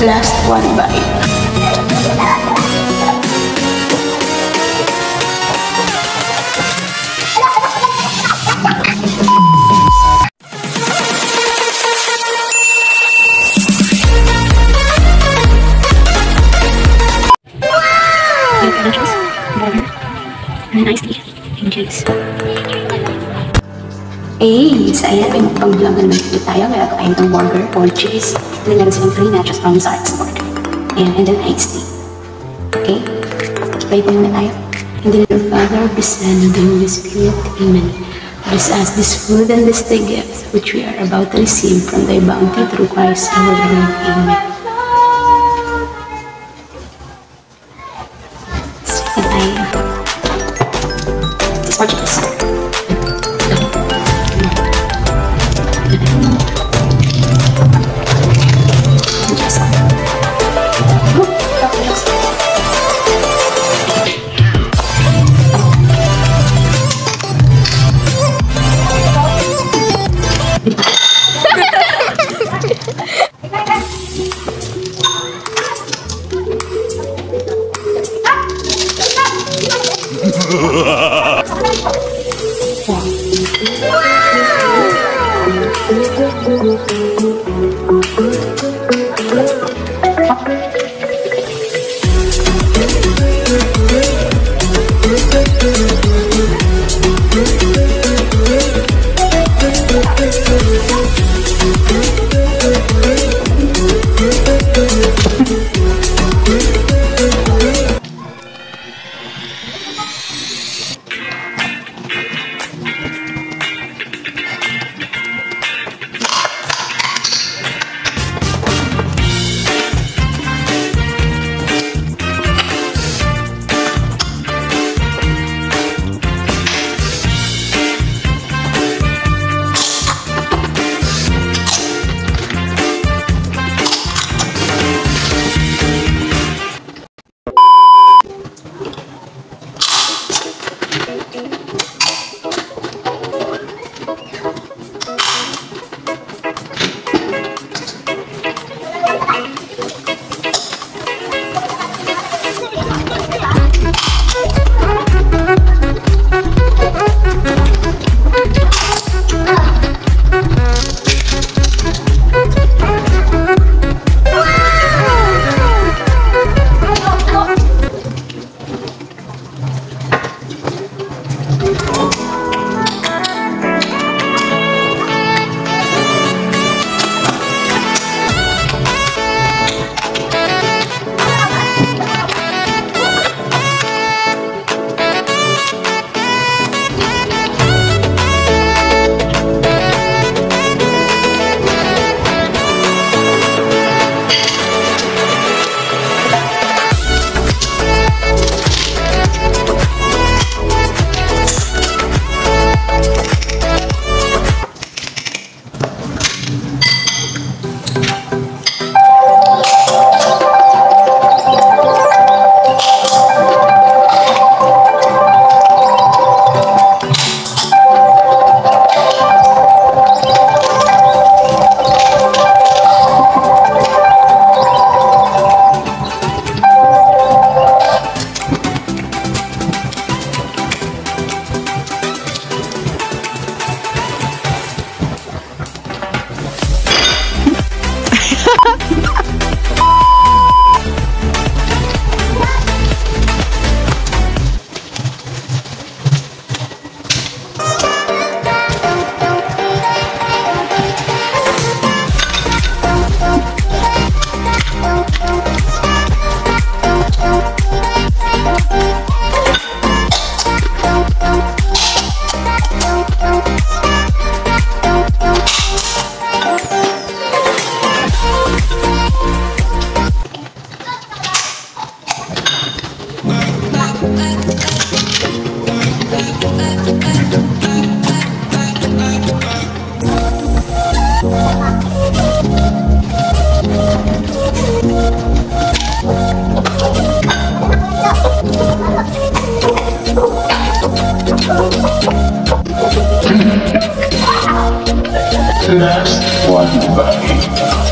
Last one bite. Yung credentials, border, and then iced tea, and juice. Eh, sa ayan, may mukbang-vlog na naman dito tayo. Meron tayo itong burger or cheese. And then meron silang free nachos from sa Arts Board. Ayan, and then iced tea. Okay? Pray po muna tayo. And then your Father, the Son, and the Holy Spirit. Amen. Bless us this food and this thy gift, which we are about to receive from thy bounty through Christ our Lord. Amen. This. to that one body.